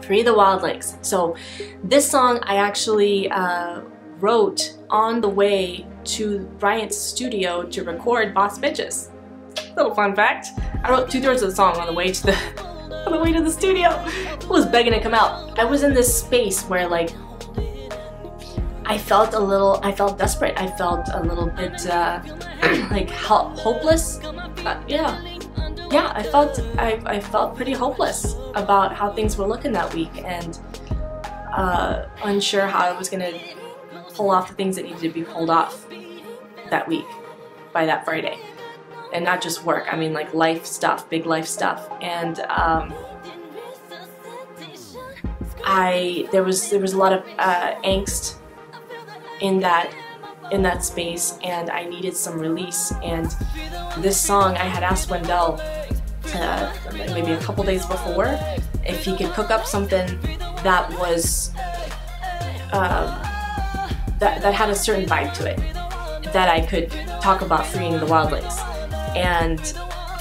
Free the Wildlings. So this song I actually uh, wrote on the way to Bryant's studio to record Boss Bitches. Little fun fact. I wrote two thirds of the song on the way to the on the way to the studio. I was begging to come out. I was in this space where like I felt a little, I felt desperate. I felt a little bit uh, like hopeless. Uh, yeah, yeah. I felt, I, I felt pretty hopeless about how things were looking that week, and uh, unsure how I was gonna pull off the things that needed to be pulled off that week by that Friday, and not just work. I mean, like life stuff, big life stuff, and. Um, I there was there was a lot of uh, angst in that in that space and I needed some release. And this song I had asked Wendell to, maybe a couple days before if he could cook up something that was uh, that, that had a certain vibe to it that I could talk about freeing the wildlings. And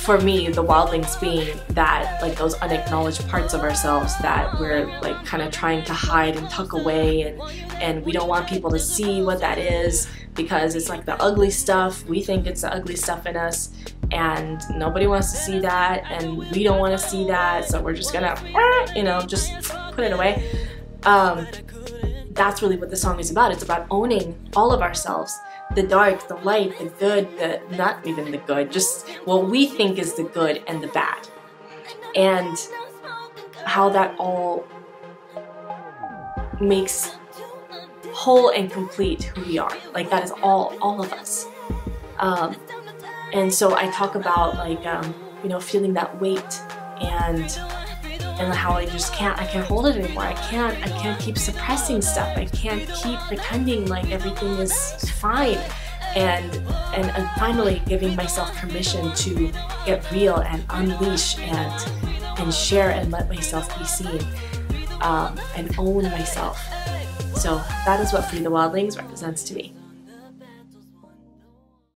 for me, the wildlings being that like those unacknowledged parts of ourselves that we're like kind of trying to hide and tuck away and and we don't want people to see what that is because it's like the ugly stuff. We think it's the ugly stuff in us and nobody wants to see that and we don't want to see that so we're just gonna you know just put it away. Um, that's really what the song is about. It's about owning all of ourselves the dark, the light, the good, the not even the good, just what we think is the good and the bad. And how that all makes whole and complete who we are. Like that is all, all of us. Um, and so I talk about like, um, you know, feeling that weight and and how I just can't I can't hold it anymore. I can't I can't keep suppressing stuff. I can't keep pretending like everything is fine. And, and and finally giving myself permission to get real and unleash and and share and let myself be seen um, and own myself. So that is what Free the Wildlings represents to me.